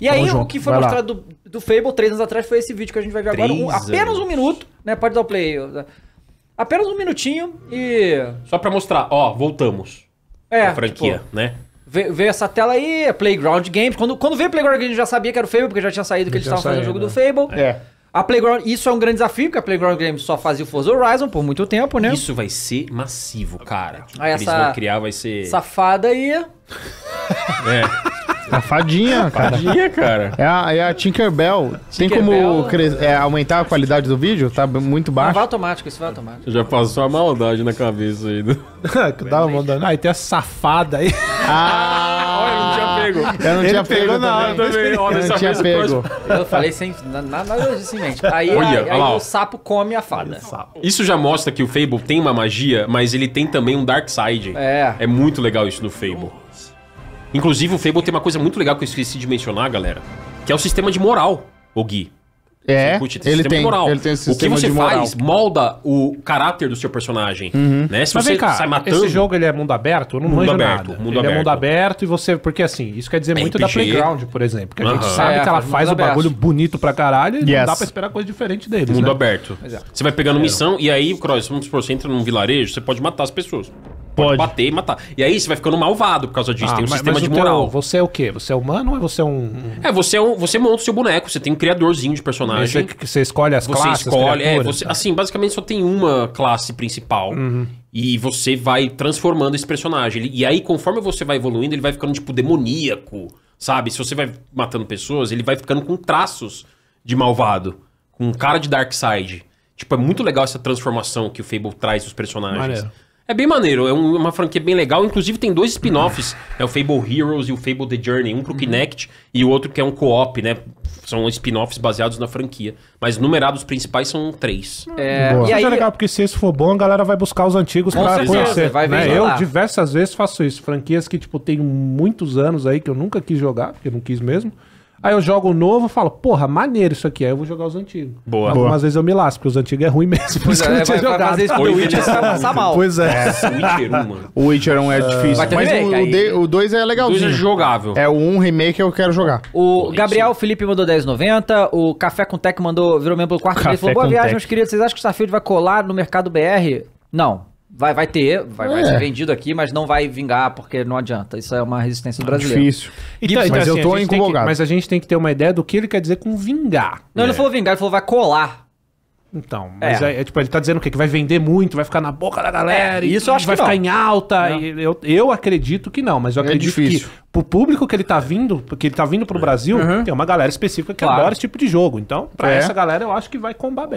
E aí, o que foi Vai mostrado do, do Fable três anos atrás foi esse vídeo que a gente vai ver agora. Três Um- apenas um minuto, né? Pode dar o play. Apenas um minutinho e. Só pra mostrar, ó, voltamos. É, a franquia, tipo, né? Ve- Veio essa tela aí, Playground Games. Quando, quando veio Playground Games, eu já sabia que era o Fable, porque já tinha saído que eles estavam fazendo o jogo do né? Fable. É. A Playground, isso é um grande desafio, porque a Playground Games só fazia o Forza Horizon por muito tempo, né? Isso vai ser massivo, cara. Aí Eles essa- vão criar, vai ser. Safada aí. É. A fadinha, cara. Tadinha, cara. É a, é a Tinkerbell. Tem como cre- é, aumentar a qualidade do vídeo? Tá muito Não, baixo. vai automático, isso vai automático. Já passou a maldade na cabeça aí. Que tava mandando. Ah, e tem a safada aí. Ah, Olha, não tinha pego. eu não Ele tinha pegou pego na também. hora também. Ó, Eu não tinha pego. Eu falei sem na- na- nada disso em mente. Aí, Olha, aí, olha aí o sapo come a fada. Isso já mostra que o Fable tem uma magia, mas ele tem também um Dark Side. É. É muito legal isso no Fable. Inclusive, o Fable tem uma coisa muito legal que eu esqueci de mencionar, galera. Que é o sistema de moral, o Gui. É, curte esse ele sistema tem, de moral. ele tem esse o que você faz molda o caráter do seu personagem. Né? Se Mas você vem cá, sai matando. esse jogo ele é mundo aberto? Eu não Mundo manjo aberto, nada. mundo ele é aberto. mundo aberto e você... Porque assim, isso quer dizer muito da. Playground, por exemplo. Porque a gente sabe É, que ela faz o mundo bagulho aberto. bonito pra caralho e não Yes. dá pra esperar coisa diferente deles, Mundo né? aberto. é. Você vai pegando missão e aí, Cross, vamos supor, você entra num vilarejo, você pode matar as pessoas. Pode. bater e matar. E aí você vai ficando malvado por causa disso. Ah, tem um mas- sistema mas de o teu- moral. você é o quê? Você é humano ou você é um... É, você, é um, você monta o seu boneco, você tem um criadorzinho de personagem. Você, você escolhe as Você classes, escolhe, é, você, tá? assim, basicamente só tem uma classe principal Uhum. e você vai transformando esse personagem. E aí, conforme você vai evoluindo, ele vai ficando tipo demoníaco, sabe? Se você vai matando pessoas, ele vai ficando com traços de malvado, com cara de dark side. Tipo, é muito legal essa transformação que o Fable traz dos personagens. Maneiro. É bem maneiro, é um- uma franquia bem legal. Inclusive tem dois spin-offs, é o Fable Heroes e o Fable The Journey. Um pro Kinect e o outro que é um co-op, né? São spin-offs baseados na franquia. Mas numerados principais são três. É, Boa. e aí, Isso é legal, porque se isso for bom, a galera vai buscar os antigos Com pra certeza, conhecer. vai ver né? Eu diversas vezes faço isso. Franquias que, tipo, tem muitos anos aí que eu nunca quis jogar, porque eu não quis mesmo. Aí eu jogo o novo e falo, porra, maneiro isso aqui. Aí eu vou jogar os antigos. Boa. Algumas Boa. vezes eu me lasco, porque os antigos é ruim mesmo. Por Pois isso que eu é, não tinha vai, vai jogado. fazer isso com o Witcher, você vai passar mal. Pois é. Witcher 1, mano. O Witcher 1 é difícil. Vai ter Mas remake, o, aí- de- o 2 é Dois é legalzinho. jogável. É o 1 remake que eu quero jogar. O Pô, Gabriel isso. Felipe mandou 10,90. O Café com Tech mandou, virou membro pelo quarto mês. Falou, boa viagem, meus queridos. Vocês acham que o Starfield vai colar no mercado BR? Não. Vai, vai ter, vai, vai É. ser vendido aqui, mas não vai vingar, porque não adianta. Isso é uma resistência do brasileiro. Difícil. Então, Mas eu a tô gente tem empolgado. que- Mas a gente tem que ter uma ideia do que ele quer dizer com vingar. Não, ele não falou vingar, ele falou vai colar. Então, mas É. é. é, tipo, ele tá dizendo o quê? Que vai vender muito, vai ficar na boca da galera. É, e isso eu acho vai que ficar não. em alta. E eu, eu acredito que não, mas eu É acredito difícil. que pro público que ele tá vindo, porque ele tá vindo pro Brasil, tem uma galera específica que Claro. adora esse tipo de jogo. Então, pra É. essa galera, eu acho que vai combar bem.